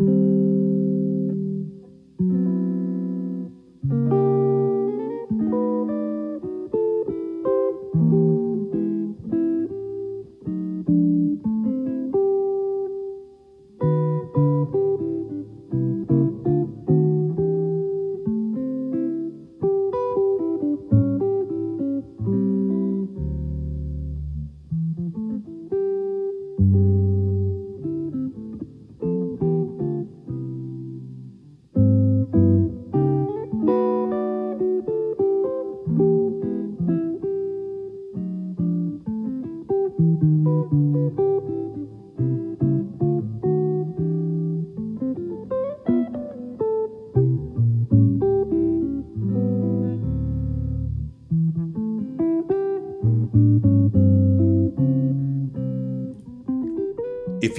If you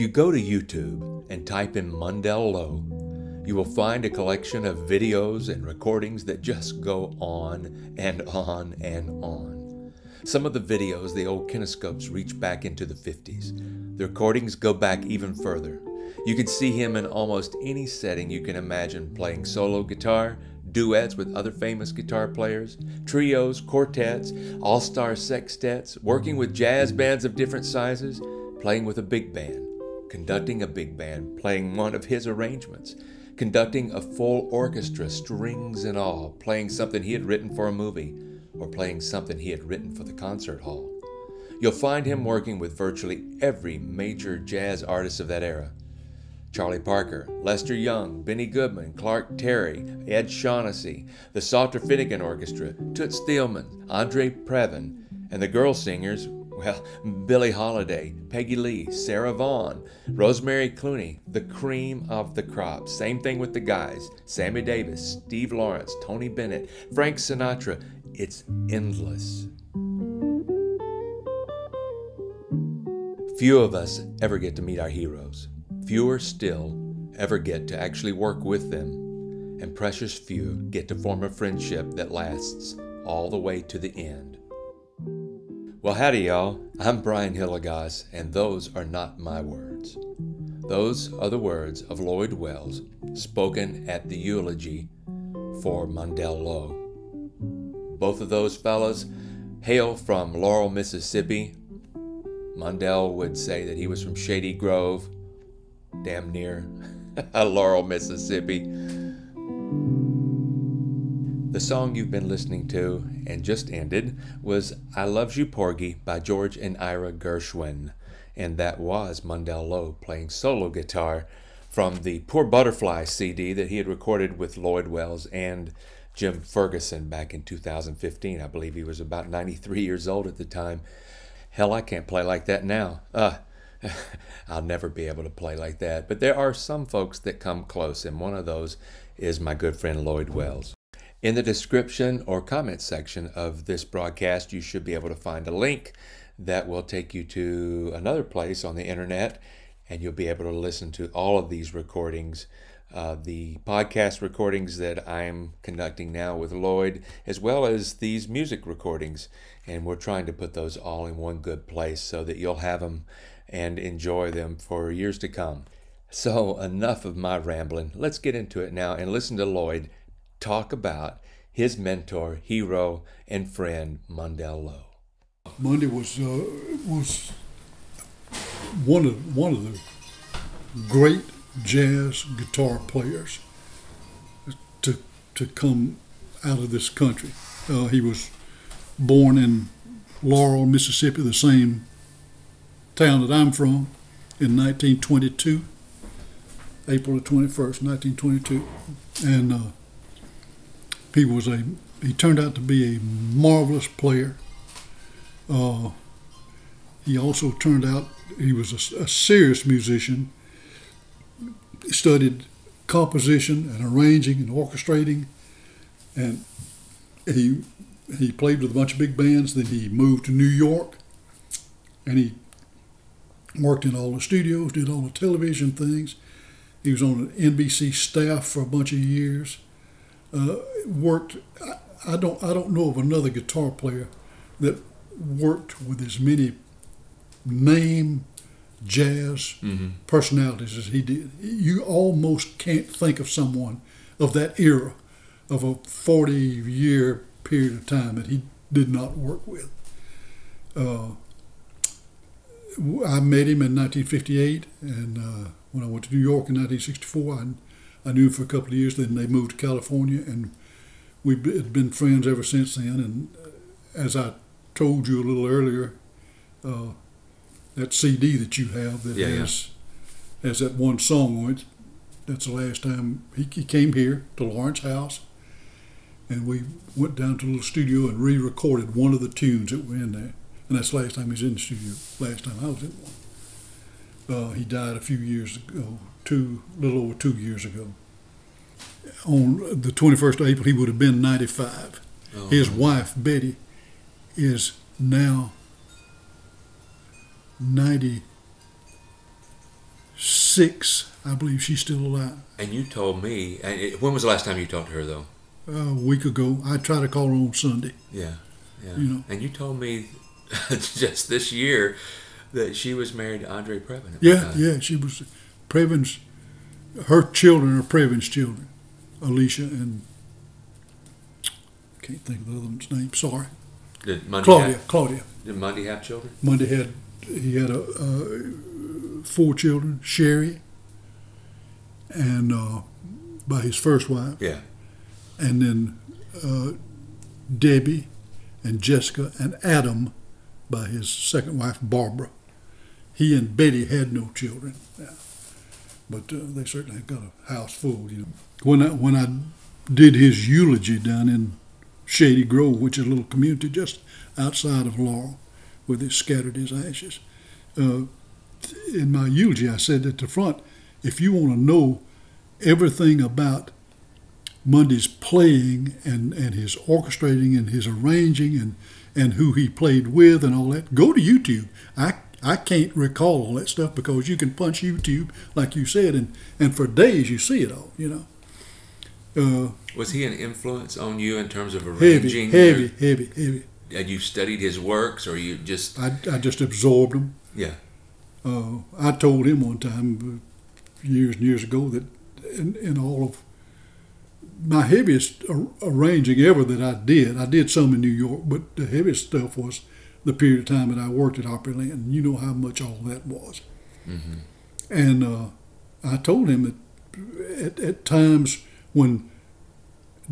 go to YouTube and type in Mundell Lowe, you will find a collection of videos and recordings that just go on and on and on. Some of the videos, the old kinescopes, reach back into the 50s. The recordings go back even further. You can see him in almost any setting you can imagine playing solo guitar, duets with other famous guitar players, trios, quartets, all star sextets, working with jazz bands of different sizes, playing with a big band conducting a big band, playing one of his arrangements, conducting a full orchestra, strings and all, playing something he had written for a movie, or playing something he had written for the concert hall. You'll find him working with virtually every major jazz artist of that era. Charlie Parker, Lester Young, Benny Goodman, Clark Terry, Ed Shaughnessy, the Sauter Finegan Orchestra, Toots Thielemans, Andre Previn, and the girl singers well, Billie Holiday, Peggy Lee, Sarah Vaughan, Rosemary Clooney, the cream of the crop. Same thing with the guys Sammy Davis, Steve Lawrence, Tony Bennett, Frank Sinatra. It's endless. Few of us ever get to meet our heroes. Fewer still ever get to actually work with them. And precious few get to form a friendship that lasts all the way to the end. Well, howdy, y'all. I'm Brian Hilligoss, and those are not my words. Those are the words of Lloyd Wells, spoken at the eulogy for Mundell Lowe. Both of those fellows hail from Laurel, Mississippi. Mundell would say that he was from Shady Grove, damn near Laurel, Mississippi. The song you've been listening to and just ended was I Loves You Porgy by George and Ira Gershwin. And that was Mundell Lowe playing solo guitar from the Poor Butterfly CD that he had recorded with Lloyd Wells and Jim Ferguson back in 2015. I believe he was about 93 years old at the time. Hell, I can't play like that now. Uh, I'll never be able to play like that. But there are some folks that come close, and one of those is my good friend Lloyd Wells. In the description or comment section of this broadcast, you should be able to find a link that will take you to another place on the internet, and you'll be able to listen to all of these recordings. Uh, the podcast recordings that I'm conducting now with Lloyd, as well as these music recordings. And we're trying to put those all in one good place so that you'll have them and enjoy them for years to come. So, enough of my rambling. Let's get into it now and listen to Lloyd talk about his mentor, hero, and friend, Mundell Lowe. Mundy was uh, was one of one of the great jazz guitar players to to come out of this country. Uh, he was born in Laurel, Mississippi, the same town that I'm from, in 1922, April the 21st, 1922, and uh, he was a he turned out to be a marvelous player. Uh, he also turned out he was a, a serious musician. He studied composition and arranging and orchestrating, and he he played with a bunch of big bands. Then he moved to New York, and he worked in all the studios, did all the television things. He was on the NBC staff for a bunch of years uh, worked. I, I don't I don't know of another guitar player that worked with as many name jazz personalities as he did. You almost can't think of someone of that era, of a 40 year period of time that he did not work with. Uh, I met him in 1958, and uh, when I went to New York in 1964, I, I knew him for a couple of years. Then they moved to California, and we've been- been friends ever since then. And uh, as I told you a little earlier, uh, that CD that you have that Yeah, yeah. has has that one song on it. That's the last time he, he came here to Lawrence House, and we went down to the little studio and re-recorded one of the tunes that were in there. And that's the last time he was in the studio. Last time I was in one. Uh, he died a few years ago, two, little over two years ago. On the 21st of April, he would have been 95. Oh. His wife, Betty, is now 96. I believe she's still alive. And you told me, when was the last time you talked to her, though? a week ago. I tried to call her on Sunday. Yeah, yeah. You know. And you told me just this year that she was married to Andre Previn. Yeah, yeah, she was Previn's. Her children are Previn's children, Alicia and I can't think of the other one's name. Sorry, Did Mundy Claudia. Have, Claudia. did Mundy have children? Mundy had he had a, uh, four children. Sherry, and uh, by his first wife, Yeah. and then uh, Debbie, and Jessica and Adam by his second wife Barbara. He and Betty had no children, yeah. But uh, they certainly have got a house full. You know, when I when I did his eulogy down in Shady Grove, which is a little community just outside of Laurel, where they scattered his ashes. Uh, in my eulogy, I said at the front, if you want to know everything about Mundy's playing and, and his orchestrating and his arranging and, and who he played with and all that, go to YouTube. I I can't recall all that stuff because you can punch YouTube, like you said, and, and for days you see it all, you know. Uh, Was he an influence on you in terms of arranging? heavy, heavy, heavy. heavy. Had you studied his works, or you just I, I just absorbed them. yeah? Uh, I told him one time, uh, years and years ago, that in, in all of my heaviest ar- arranging ever that I did, I did some in New York, but the heaviest stuff was the period of time that I worked at Opryland. And you know how much all that was. Mm-hmm. And uh, I told him that at, at times when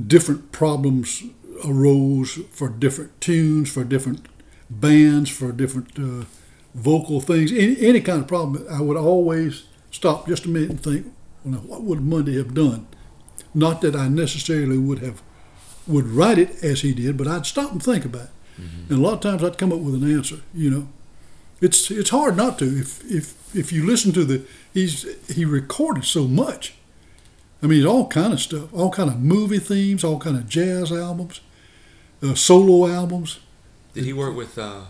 different problems arose for different tunes, for different bands, for different uh, vocal things, any, any kind of problem, I would always stop just a minute and think, well, now, what would Mundy have done? Not that I necessarily would have would write it as he did, but I'd stop and think about it. And a lot of times I'd come up with an answer. You know, it's it's hard not to if if if you listen to the he's he recorded so much. I mean, all kind of stuff, all kind of movie themes, all kind of jazz albums, uh, solo albums. Did he work with uh,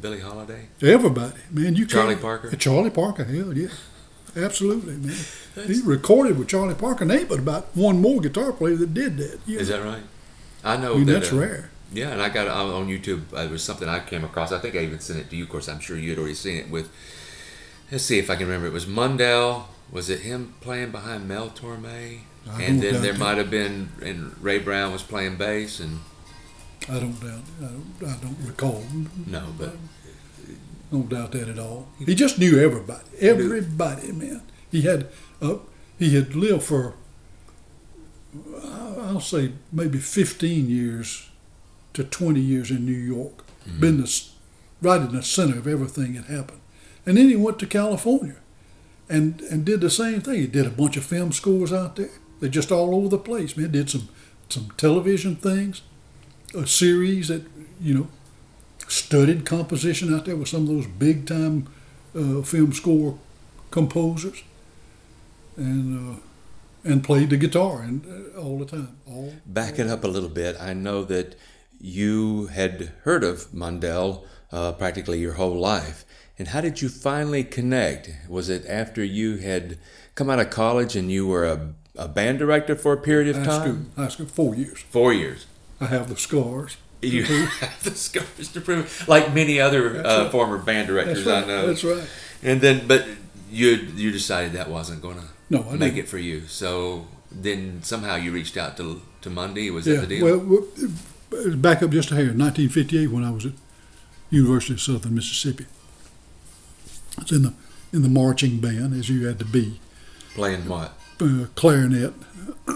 Billie Holiday? Everybody, man, you Charlie Parker? Charlie Parker, hell yeah, absolutely, man. he recorded with Charlie Parker, and ain't but about one more guitar player that did that. Is that right? I know I mean, that. that's uh, rare. Yeah, and I got on, on YouTube. Uh, it was something I came across. I think I even sent it to you. Of course, I'm sure you had already seen it. With let's see if I can remember. It was Mundell. Was it him playing behind Mel Torme? I And then there might have been, and Ray Brown was playing bass, and I don't doubt. I don't, I don't recall. no, but Don't doubt that at all. He just knew everybody. Everybody, man. He had uh, he had lived for I'll say maybe 15 years to 20 years in New York. Been the, right in the center of everything that happened. And then he went to California and and did the same thing. He did a bunch of film scores out there. They're just all over the place, man. Did some some television things, a series that you know studied composition out there with some of those big time uh, film score composers, and uh, and played the guitar and uh, all the time. All back it up a little bit. I know that you had heard of Mundell uh, practically your whole life. And how did you finally connect? Was it after you had come out of college and you were a, a band director for a period of high school, time? high school, four years. Four years. I have the scars. You have the scars to prove it, like many other uh, right. former band directors right. I know. That's right. And then, but you you decided that wasn't going to No, I make didn't. it for you. So then somehow you reached out to to Mundy. Was Yeah, that the deal? well, back up just a hair. 1958, when I was at University of Southern Mississippi, I was in the in the marching band, as you had to be, Playing what uh, clarinet.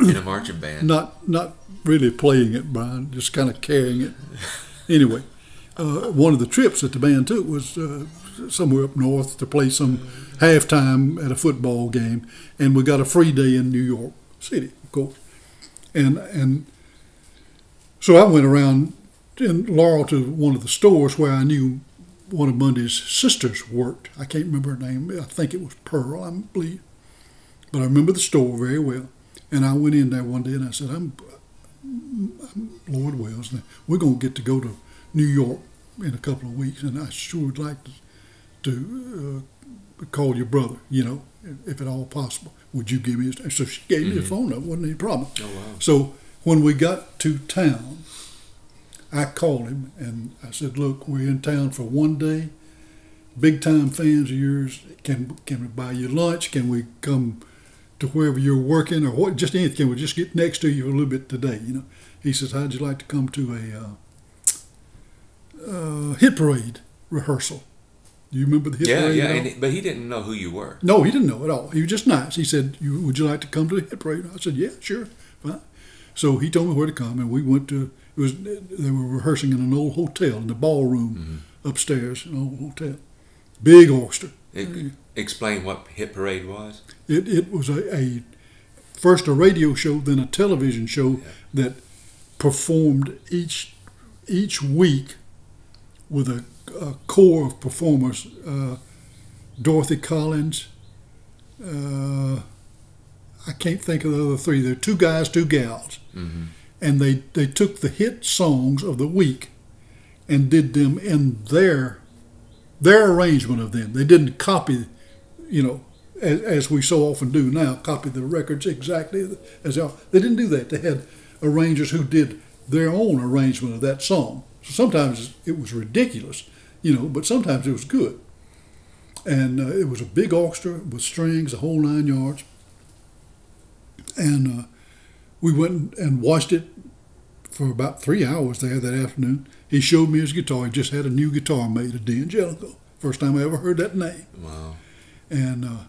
in a marching band? Not not really playing it, Brian, just kind of carrying it. Anyway, uh, one of the trips that the band took was uh, somewhere up north to play some halftime at a football game, and we got a free day in New York City, of course. And and so I went around in Laurel to one of the stores where I knew one of Mundy's sisters worked. I can't remember her name. I think it was Pearl, I believe. But I remember the store very well. And I went in there one day and I said, I'm, I'm Lloyd Wells. and We're going to get to go to New York in a couple of weeks, and I sure would like to, to uh, call your brother, you know, if at all possible. Would you give me his? And so she gave me a phone number, wasn't any problem. Oh wow. So when we got to town, I called him and I said, "Look, we're in town for one day. Big time fans of yours. Can can we buy you lunch? Can we come to wherever you're working or what? Just anything. Can we just get next to you a little bit today? You know?" He says, "How'd you like to come to a uh, uh, hit parade rehearsal?" Do you remember the hit Yeah, parade? yeah. And, but he didn't know who you were. No, he didn't know at all. He was just nice. He said, you, "Would you like to come to the hit parade?" I said, "Yeah, sure, fine." So he told me where to come, and we went to. It was they were rehearsing in an old hotel in the ballroom upstairs, an old hotel, big orchestra. E- explain what hit parade was. It it was a, a first a radio show, then a television show that performed each each week with a, a core of performers. Uh, Dorothy Collins. Uh, I can't think of the other three. There are two guys, two gals, Mm-hmm. and they they took the hit songs of the week and did them in their their arrangement of them. They didn't copy, you know, as, as we so often do now, copy the records exactly as they are. They didn't do that. They had arrangers who did their own arrangement of that song. So sometimes it was ridiculous, you know, but sometimes it was good. And uh, it was a big orchestra with strings, the whole nine yards. And uh, we went and watched it for about three hours there that afternoon. He showed me his guitar. He just had a new guitar made, a D'Angelico. First time I ever heard that name. Wow. And uh,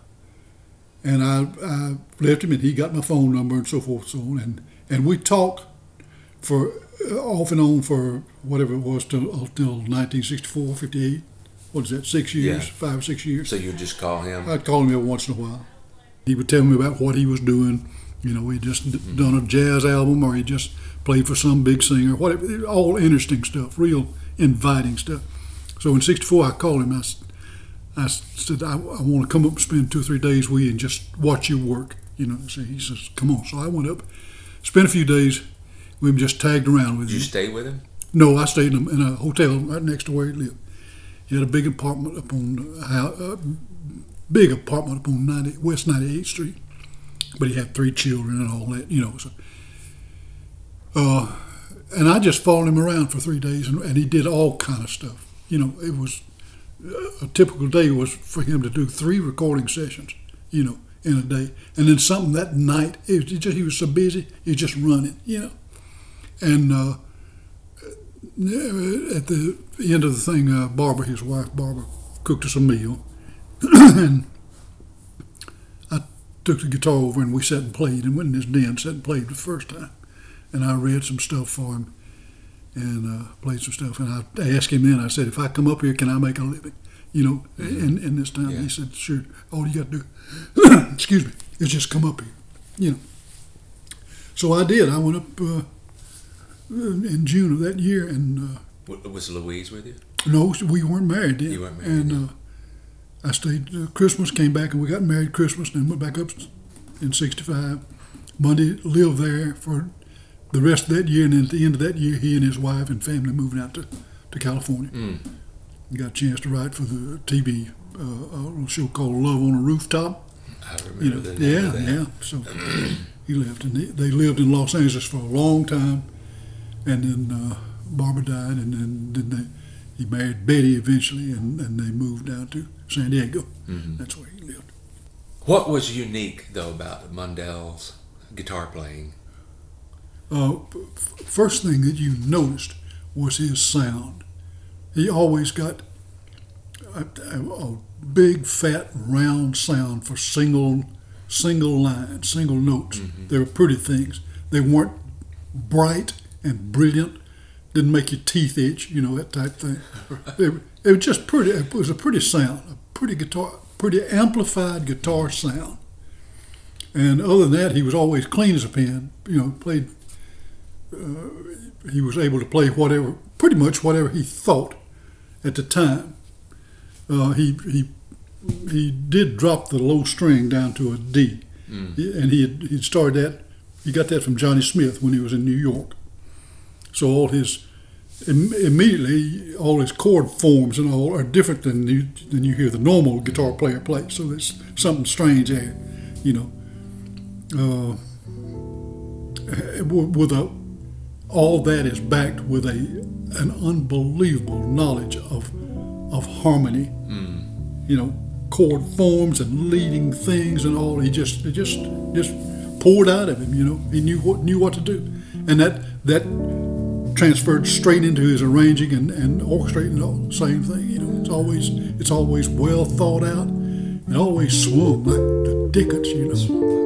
and I, I left him, and he got my phone number and so forth, so on. And and we talked for uh, off and on for whatever it was till until 1964, 58. What is that? Six years, Yeah. five or six years. So you would just call him. I'd call him every once in a while. He would tell me about what he was doing. You know, he just d- done a jazz album or he just played for some big singer. Whatever, all interesting stuff, real inviting stuff. So in '64, I called him. I, I said, I, I want to come up and spend two or three days with you and just watch you work. You know, so he says, come on. So I went up, spent a few days. We just tagged around with Did you him. stay with him? No, I stayed in a, in a hotel right next to where he lived. He had a big apartment up on uh, hou- uh, big apartment up on 90, West 98th Street, but he had three children and all that, you know. So, uh, and I just followed him around for three days, and, and he did all kind of stuff. You know, it was a typical day was for him to do three recording sessions, you know, in a day, and then something that night. It was just, he was so busy, he was just running, you know, and. Uh, at the end of the thing, uh, Barbara, his wife, Barbara, cooked us a meal, and took the guitar over and we sat and played, and went in his den, sat and played the first time, and I read some stuff for him, and uh, played some stuff, and I asked him then. I said, if I come up here, can I make a living? You know, in in this town. Yeah. He said, sure. All you got to do, excuse me, is just come up here. You know. So I did. I went up. Uh, in June of that year, and uh, Was Louise with you? no, we weren't married then. You weren't married And uh, I stayed uh, Christmas, came back, and we got married Christmas, then went back up in '65. Mundy lived there for the rest of that year, and then at the end of that year, he and his wife and family moved out to, to California. Mm. Got a chance to write for the TV, uh, a little show called Love on a Rooftop. I remember You know, the name yeah, of that. yeah. So he left, and they, they lived in Los Angeles for a long time, and then uh, Barbara died, and then, then they, he married Betty eventually, and, and they moved down to San Diego. That's where he lived. What was unique though about Mundell's guitar playing? Uh, first thing that you noticed was his sound. He always got a, a, a big, fat, round sound for single, single line, single notes. They were pretty things. They weren't bright and brilliant. Didn't make your teeth itch, you know that type thing. It, it was just pretty. It was a pretty sound, pretty guitar, pretty amplified guitar sound. And other than that, he was always clean as a pin. You know, played he was able to play whatever, pretty much whatever he thought at the time. Uh, he he he did drop the low string down to a D, He- and he had, he started that. He got that from Johnny Smith when he was in New York. So all his immediately all his chord forms and all are different than you than you hear the normal guitar player play. So there's something strange there, you know. Uh, with a all that is backed with a an unbelievable knowledge of of harmony. You know, chord forms and leading things and all. He just it just just poured out of him. You know, he knew what knew what to do, and that that transferred straight into his arranging and, and orchestrating. All same thing. You know, it's always it's always well thought out. It always swung like the Dickens. You know.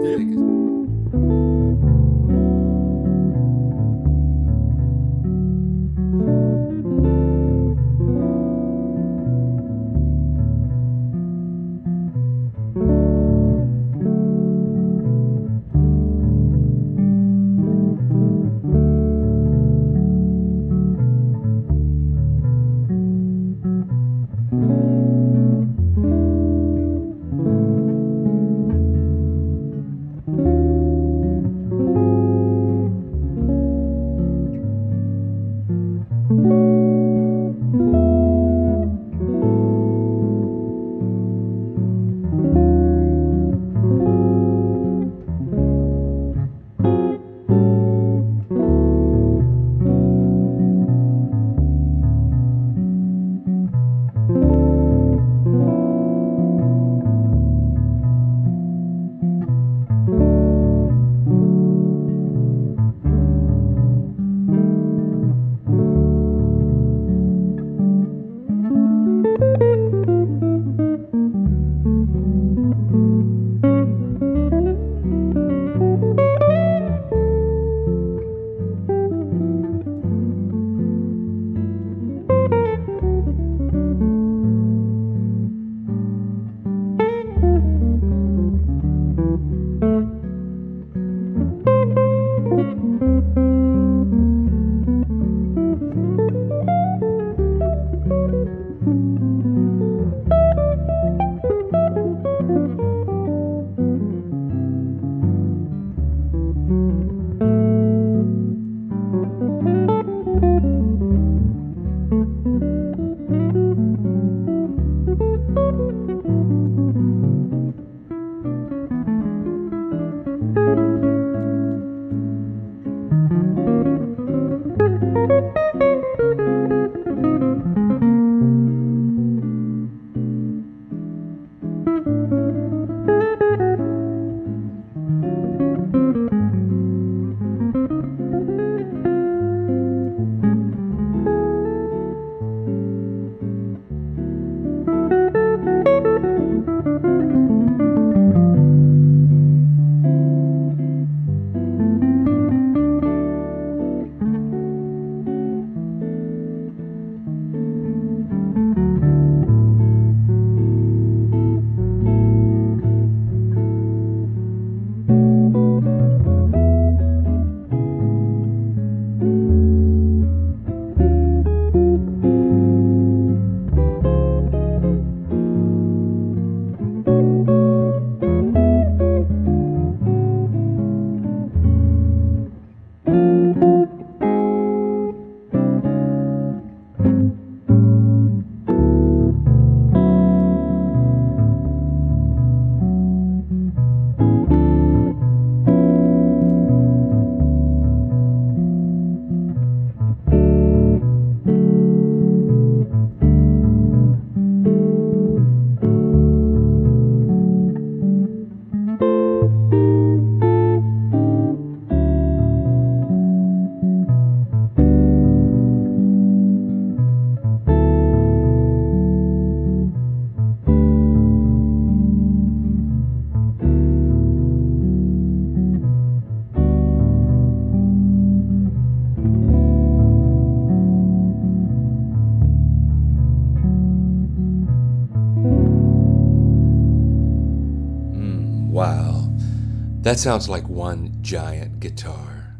That sounds like one giant guitar.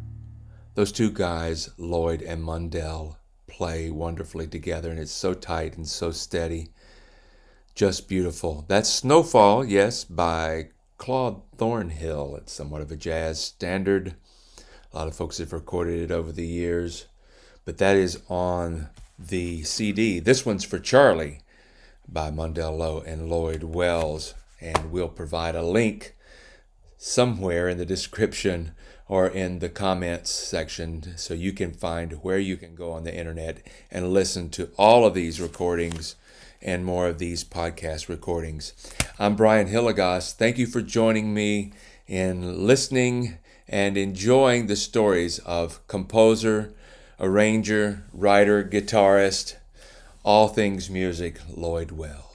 Those two guys, Lloyd and Mundell, play wonderfully together, and it's so tight and so steady. Just beautiful. That's Snowfall, yes, by Claude Thornhill. It's somewhat of a jazz standard. A lot of folks have recorded it over the years, but that is on the CD. This one's for Charlie by Mundell Lowe and Lloyd Wells, and we'll provide a link somewhere in the description or in the comments section so you can find where you can go on the internet and listen to all of these recordings and more of these podcast recordings. I'm Brian Hilligoss. Thank you for joining me in listening and enjoying the stories of composer, arranger, writer, guitarist, all things music, Lloyd Wells.